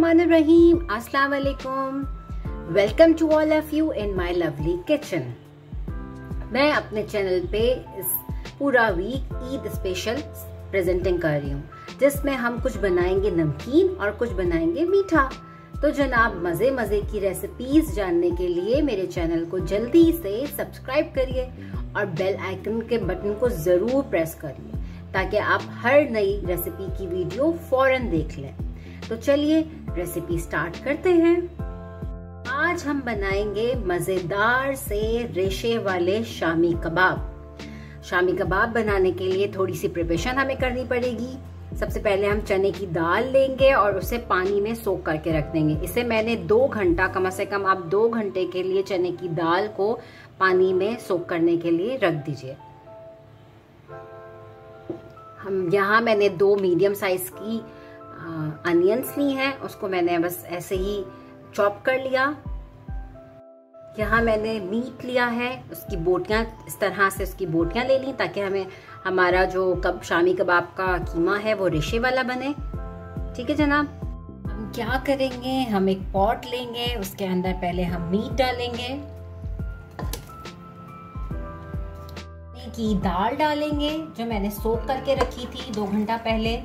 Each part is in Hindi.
Bismillahirrahmanirrahim. Assalamu alaikum. Welcome to all of you in my lovely kitchen. मैं अपने चैनल पे इस पूरा वीक ईद स्पेशल प्रेजेंटिंग कर रही हूँ, जिसमें हम कुछ बनाएँगे नमकीन और कुछ बनाएँगे मीठा तो जनाब, मज़े मज़े की रेसिपीज़ जानने के लिए मेरे चैनल को जल्दी से सब्सक्राइब करिए और बेल आइकन के बटन को ज़रूर प्रेस करिए, ताकि आप हर नई रेसिपी की वीडियो फ़ौरन देख लें तो चलिए रेसिपी स्टार्ट करते हैं। आज हम बनाएँगे मज़ेदार से रेशे वाले शामी कबाब। शामी कबाब बनाने के लिए थोड़ी सी प्रिपरेशन हमें करनी पड़ेगी। सबसे पहले हम चने की दाल लेंगे और उसे पानी में सोख करके रख देंगे। इसे मैंने दो घंटा कम से कम, आप दो घंटे के लिए चने की दाल को पानी में सोख करने के लिए रख दीजिए। हम, यहाँ मैंने दो मीडियम साइज़ की अनियंस ली हैं, उसको मैंने बस ऐसे ही चॉप कर लिया। यहाँ मैंने मीट लिया है, उसकी बोटियाँ, इस तरह से उसकी बोटियाँ ले ली ताकि हमें, हमारा जो कब, शामी कबाब का कीमा है वो रेशे वाला बने। ठीक है जनाब? हम क्या करेंगे? हम एक पॉट लेंगे, उसके अंदर पहले हम मीट डालेंगे। की दाल डालेंगे, जो मैंने सोख करके रखी थी दो घंटा पहले।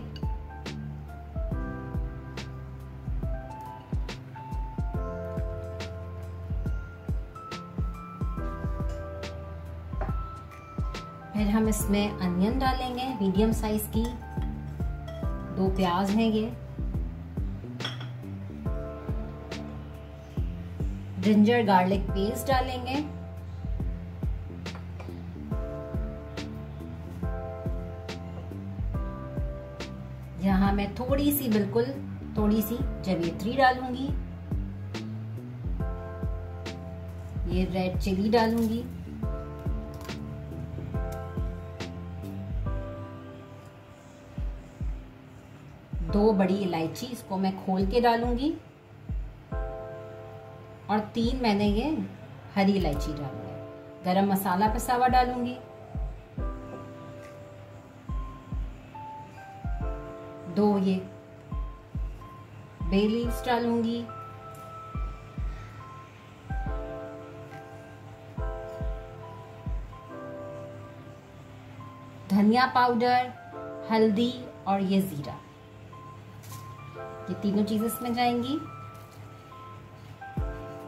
हम इसमें अनियन डालेंगे, मीडियम साइज़ की। दो प्याज हैं ये। जिंजर गार्लिक पेस्ट डालेंगे। यहाँ मैं थोड़ी सी बिल्कुल थोड़ी सी जवेत्री डालूँगी। ये रेड चिली डालूँगी। दो बड़ी इलायची इसको मैं खोल के डालूँगी। और तीन मैंने ये हरी इलायची डाली है। गरम मसाला पिसा हुआ डालूँगी। दो ये बे लीव्स डालूँगी। धनिया पाउडर, हल्दी और ये जीरा। ये तीनों चीज़ें इसमें जाएँगी।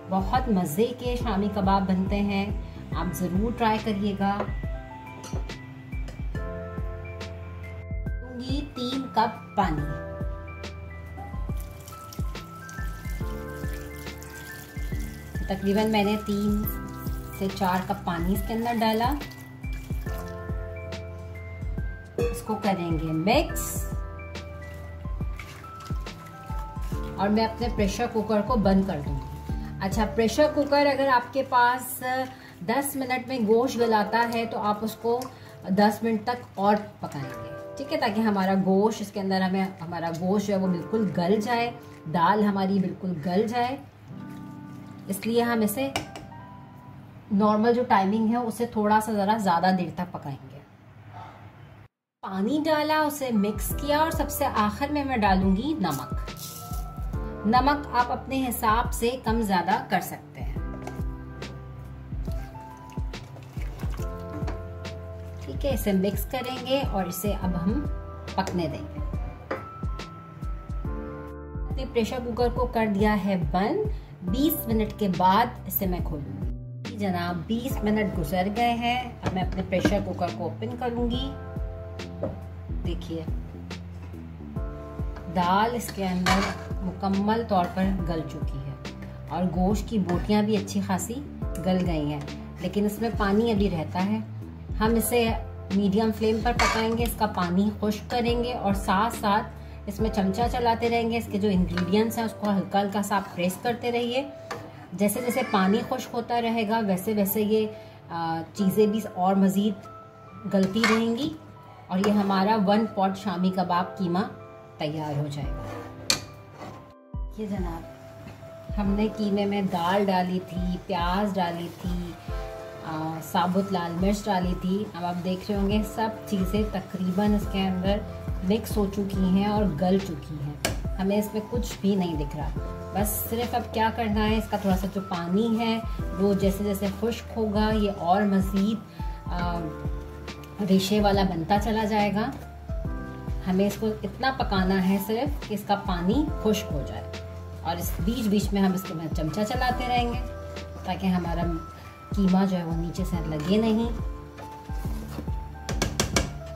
बहुत मज़े के शामी कबाब बनते हैं। आप ज़रूर ट्राई करिएगा। तीन कप पानी। तकरीबन मैंने तीन से चार कप पानी इसके अंदर डाला। इसको करेंगे मिक्स। और मैं अपने प्रेशर कुकर को बंद कर दूँगी। अच्छा प्रेशर कुकर अगर आपके पास 10 मिनट में गोश्त गलाता है तो आप उसको 10 मिनट तक और पकाएँगे। ठीक है, ताकि हमारा गोश्त, इसके अंदर हमें, हमारा गोश्त जो है वो बिल्कुल गल जाए, दाल हमारी बिल्कुल गल जाए। इसलिए हम इसे नॉर्मल जो टाइमिंग है, उसे थोड़ा सा ज़रा ज़्यादा देर तक पकाएँगे। पानी डाला, उसे मिक्स किया, और सबसे आखिर में मैं डालूँगी नमक। नमक आप अपने हिसाब से कम ज़्यादा कर सकते हैं। ठीक है, इसे मिक्स करेंगे और इसे अब हम पकने देंगे। अपने प्रेशर कुकर को कर दिया है बंद। 20 मिनट के बाद इसे मैं खोलूँगी। जनाब 20 मिनट गुजर गए हैं। अब मैं अपने प्रेशर कुकर को ओपन करूँगी। देखिए, दाल इसके अंदर मुकम्मल तौर पर गल चुकी है। और गोश्त की बोटियाँ भी अच्छी खासी गल गई हैं, लेकिन इसमें पानी अभी रहता है। हम इसे मीडियम फ्लेम पर पकाएँगे, इसका पानी खुश्क करेंगे और साथ साथ इसमें चमचा चलाते रहेंगे। इसके जो इंग्रेडिएंट्स हैं, उसको हल्का हल्का सा प्रेस करते रहिए। जैसे जैसे पानी खुश्क होता रहेगा वैसे वैसे ये चीज़ें भी और मज़ीद गलती रहेंगी। और ये हमारा वन पॉट शामी कबाब कीमा तैयार हो जाएगा। देखिए जनाब हमने कीमे में दाल डाली थी प्याज डाली थी आ, साबुत लाल मिर्च डाली थी। अब आप देख रहे होंगे सब चीज़ें तकरीबन इसके अंदर मिक्स हो चुकी हैं और गल चुकी हैं। हमें इसमें कुछ भी नहीं दिख रहा। बस सिर्फ़ अब क्या करना है इसका थोड़ा सा जो पानी है वो जैसे जैसे खुश्क होगा ये और मज़ीद रेशे वाला बनता चला जाएगा। हमें इसको इतना पकाना है सिर्फ़ कि इसका पानी खुश्क हो जाए। और इस बीच बीच में हम इसके चमचा चलाते रहेंगे, ताकि हमारा कीमा जो है वो नीचे से लगे नहीं।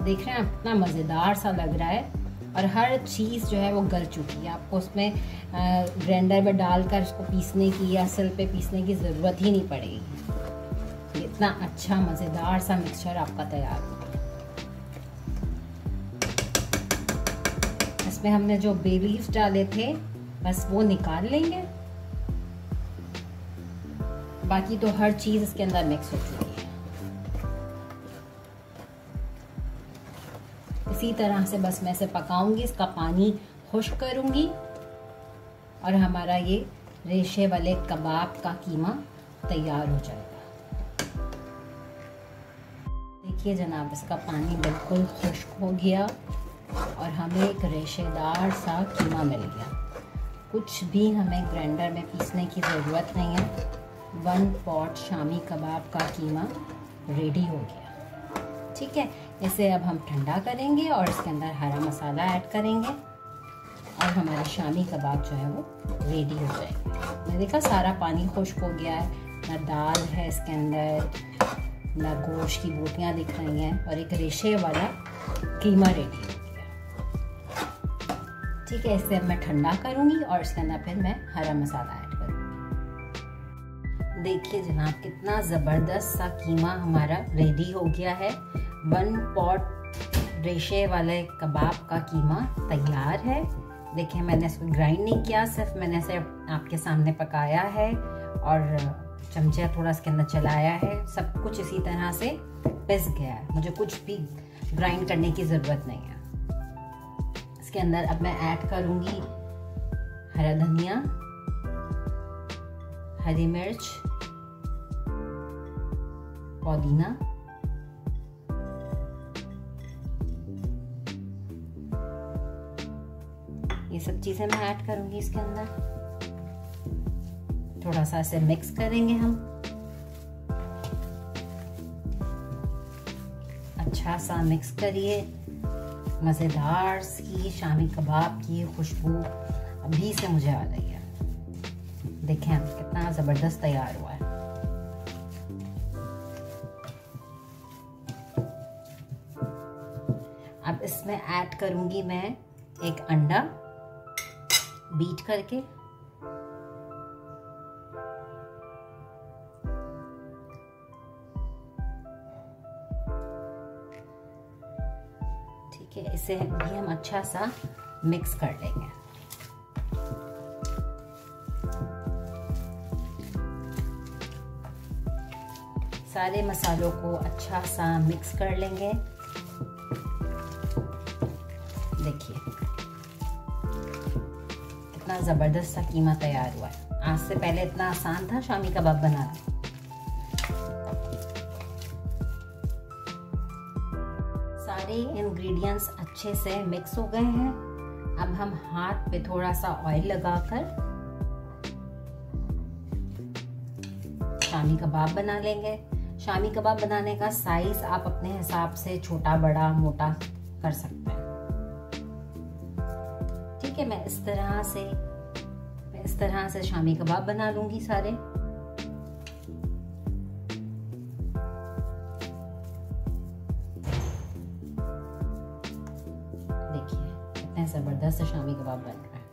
देख रहे हैं, इतना मज़ेदार सा लग रहा है, और हर चीज़ जो है वो गल चुकी है। आपको उसमें ग्राइंडर में डालकर उसको पीसने की या सिल पे पीसने की ज़रूरत ही नहीं पड़ेगी। इतना अच्छा मज़ेदार सा मिक्सचर आपका तैयार होगा इसमें हमने जो बे डाले थे बस वो निकाल लेंगे। बाकी तो हर चीज़ इसके अंदर मिक्स हो चुकी है। इसी तरह से बस मैं इसे पकाऊँगी, इसका पानी खुश्क करूँगी। और हमारा ये रेशे वाले कबाब का कीमा तैयार हो जाएगा। देखिए जनाब, इसका पानी बिल्कुल खुश्क हो गया और हमें एक रेशेदार सा कीमा मिल गया। कुछ भी हमें ग्राइंडर में पीसने की ज़रूरत नहीं है। वन पॉट शामी कबाब का कीमा रेडी हो गया। ठीक है, इसे अब हम ठंडा करेंगे और इसके अंदर हरा मसाला ऐड करेंगे। और हमारे शामी कबाब जो है वो रेडी हो जाएँगे। मैंने देखा, सारा पानी खुश्क हो गया है। ना दाल है इसके अंदर, ना गोश्त की बोटियाँ दिख रही हैं और एक रेशे वाला कीमा रेडी ठीक है, इसे अब मैं ठंडा करूँगी और इसके अंदर फिर मैं हरा मसाला ऐड करूँगी। देखिए जनाब, कितना ज़बरदस्त सा कीमा हमारा रेडी हो गया है। वन पॉट रेशे वाले कबाब का कीमा तैयार है। देखिए, मैंने इसको ग्राइंड नहीं किया, सिर्फ़ मैंने इसे आपके सामने पकाया है और चमचा थोड़ा इसके अंदर चलाया है। सब कुछ इसी तरह से पिस गया है। मुझे कुछ भी ग्राइंड करने की ज़रूरत नहीं है। इसके अंदर अब मैं ऐड करूँगी हरा धनिया, हरी मिर्च, पुदीना, ये सब चीज़ें मैं ऐड करूँगी इसके अंदर। थोड़ा सा इसे मिक्स करेंगे हम। अच्छा सा मिक्स करिए। मज़ेदार सी शामी कबाब की खुशबू अभी से मुझे आ रही है। देखें कितना ज़बरदस्त तैयार हुआ है। अब इसमें ऐड करूँगी मैं एक अंडा, बीट करके। ठीक है, इसे भी हम अच्छा सा मिक्स कर लेंगे। सारे मसालों को अच्छा सा मिक्स कर लेंगे। देखिए, कितना ज़बरदस्त सा कीमा तैयार हुआ है। आज से पहले इतना आसान था, शामी कबाब बनाना। सारे इंग्रेडिएंट्स अच्छे से मिक्स हो गए हैं। अब हम हाथ पे थोड़ा सा ऑयल लगाकर शामी कबाब बना लेंगे। शामी कबाब बनाने का साइज़ आप अपने हिसाब से छोटा, बड़ा, मोटा कर सकते हैं। ठीक है, मैं इस तरह से, मैं इस तरह से शामी कबाब बना लूँगी सारे। कितने ज़बरदस्त शामी कबाब बन रहा है।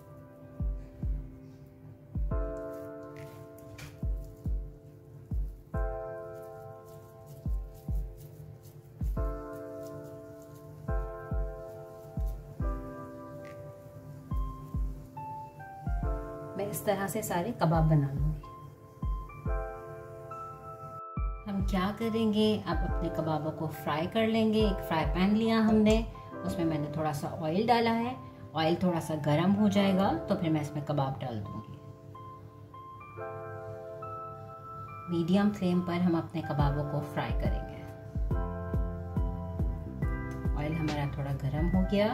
मैं इस तरह से सारे कबाब बना लूँगी। हम क्या करेंगे? अब अपने कबाबों को फ्राई कर लेंगे। एक फ्राई पैन लिया हमने। उसमें मैंने थोड़ा सा ऑयल डाला है। ऑयल थोड़ा सा गर्म हो जाएगा तो फिर मैं इसमें कबाब डाल दूँगी। मीडियम फ्लेम पर हम अपने कबाबों को फ्राई करेंगे। ऑयल हमारा थोड़ा गर्म हो गया।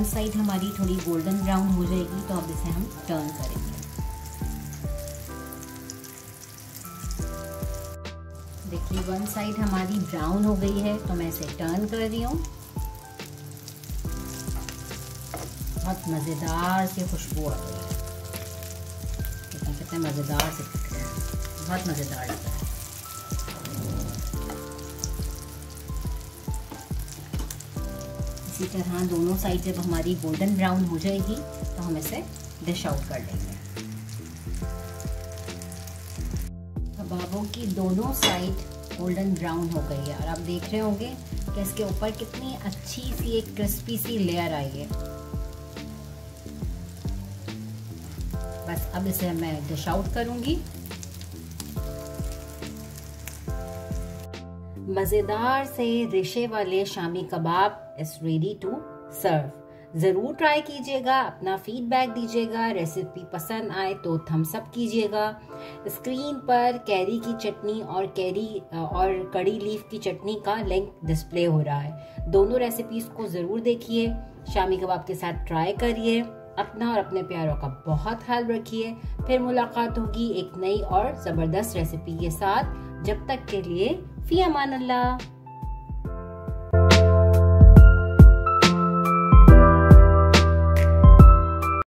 वन साइड हमारी थोड़ी गोल्डन ब्राउन हो जाएगी तो अब इसे हम टर्न करेंगे। देखिए वन साइड हमारी ब्राउन हो गई है तो मैं इसे टर्न कर रही हूँ। बहुत मज़ेदार से खुशबू आ रही है कितने कितने मज़ेदार से हैं। बहुत मज़ेदार लग रहा है। इसी तरह दोनों साइड जब हमारी गोल्डन ब्राउन हो जाएगी तो हम इसे डिश आउट कर लेंगे। कबाबों की दोनों साइड गोल्डन ब्राउन हो गई है। और आप देख रहे होंगे कि इसके ऊपर कितनी अच्छी सी एक क्रिस्पी सी लेयर आई है। बस अब इसे मैं डिश आउट करूँगी। मज़ेदार से रेशे वाले shami kebab is ready to serve ज़रूर ट्राई कीजिएगा, अपना फीडबैक दीजिएगा रेसिपी पसंद आए तो थम्स अप कीजिएगा। स्क्रीन पर कैरी की चटनी और कैरी और कड़ी लीफ की चटनी का लिंक डिस्प्ले हो रहा है। दोनों रेसिपीज़ को ज़रूर देखिए। शामी कबाब के साथ ट्राई करिए। अपना और अपने प्यारों का बहुत ख्याल रखिए। फिर मुलाकात होगी एक नई और ज़बरदस्त रेसिपी के साथ। जब तक के लिए फ़ी अमान अल्लाह